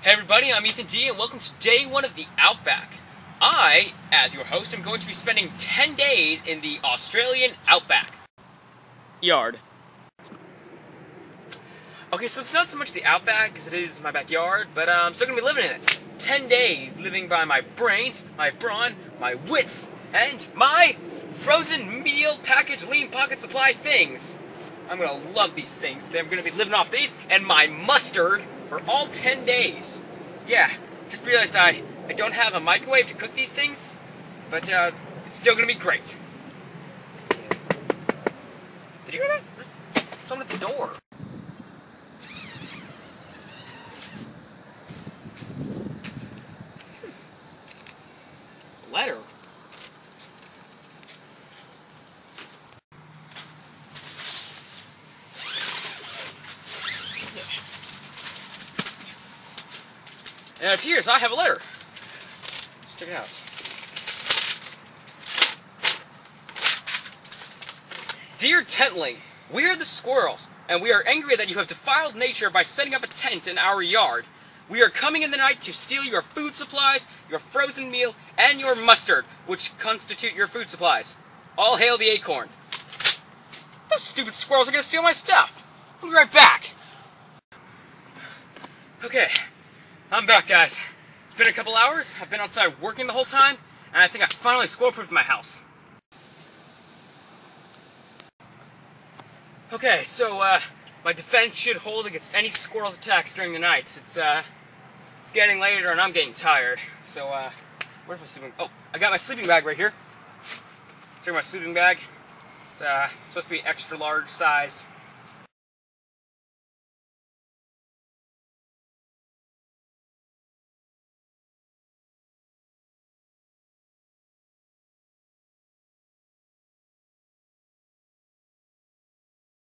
Hey everybody, I'm Ethan D and welcome to day one of the Outback. I, as your host, am going to be spending 10 days in the Australian Outback. Yard. Okay, so it's not so much the Outback as it is my backyard, but uh, I'm still going to be living in it. 10 days living by my brains, my brawn, my wits, and my frozen meal package lean pocket supply things. I'm to love these things. I'm to be living off these and my mustard for all 10 days. Yeah, just realized I, I don't have a microwave to cook these things, but uh, it's still to be great. Did you hear that? There's someone at the door. Letter? And it appears I have a letter. Let's check it out. Dear Tentling, we are the squirrels, and we are angry that you have defiled nature by setting up a tent in our yard. We are coming in the night to steal your food supplies, your frozen meal, and your mustard, which constitute your food supplies. All hail the acorn. Those stupid squirrels are going to steal my stuff. I'll be right back. Okay, I'm back, guys. It's been a couple hours. I've been outside working the whole time, and I think I finally squirrel-proofed my house. Okay, so, uh, my defense should hold against any squirrel's attacks during the night. It's, uh, it's getting later and I'm getting tired. So, uh, where's my sleeping... Oh, I got my sleeping bag right here. Here's my sleeping bag. It's, uh, supposed to be extra large size.